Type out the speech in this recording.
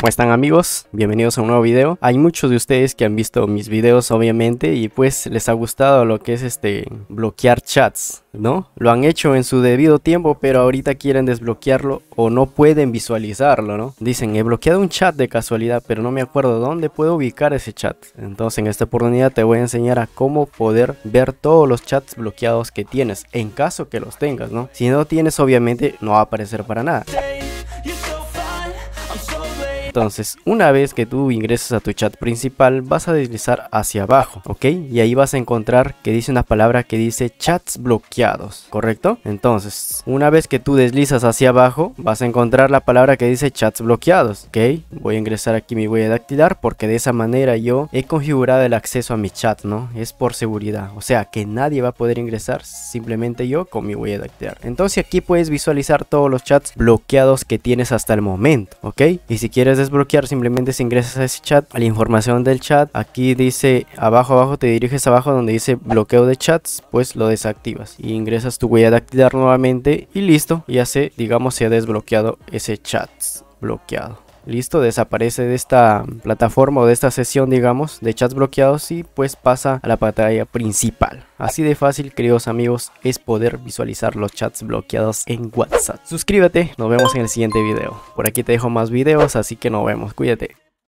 ¿Cómo están amigos? Bienvenidos a un nuevo video. Hay muchos de ustedes que han visto mis videos obviamente y pues les ha gustado lo que es este bloquear chats, ¿no? Lo han hecho en su debido tiempo pero ahorita quieren desbloquearlo o no pueden visualizarlo, ¿no? Dicen, he bloqueado un chat de casualidad pero no me acuerdo dónde puedo ubicar ese chat. Entonces en esta oportunidad te voy a enseñar a cómo poder ver todos los chats bloqueados que tienes en caso que los tengas, ¿no? Si no tienes obviamente no va a aparecer para nada. Entonces, una vez que tú ingresas a tu chat principal, vas a deslizar hacia abajo, ¿ok? Y ahí vas a encontrar que dice una palabra que dice chats bloqueados, ¿correcto? Entonces, una vez que tú deslizas hacia abajo, vas a encontrar la palabra que dice chats bloqueados, ¿ok? Voy a ingresar aquí mi huella dactilar porque de esa manera yo he configurado el acceso a mi chat, ¿no? Es por seguridad, o sea que nadie va a poder ingresar, simplemente yo con mi huella dactilar. Entonces aquí puedes visualizar todos los chats bloqueados que tienes hasta el momento, ¿ok? Y si quieres desbloquear simplemente si ingresas a ese chat a la información del chat aquí dice abajo abajo te diriges abajo donde dice bloqueo de chats pues lo desactivas. Y ingresas tu huella dactilar nuevamente y listo. Ya se digamos se ha desbloqueado ese chat bloqueado listo, desaparece de esta plataforma o de esta sesión, digamos, de chats bloqueados y pues pasa a la pantalla principal. Así de fácil, queridos amigos, es poder visualizar los chats bloqueados en WhatsApp. Suscríbete, nos vemos en el siguiente video. Por aquí te dejo más videos, así que nos vemos, cuídate.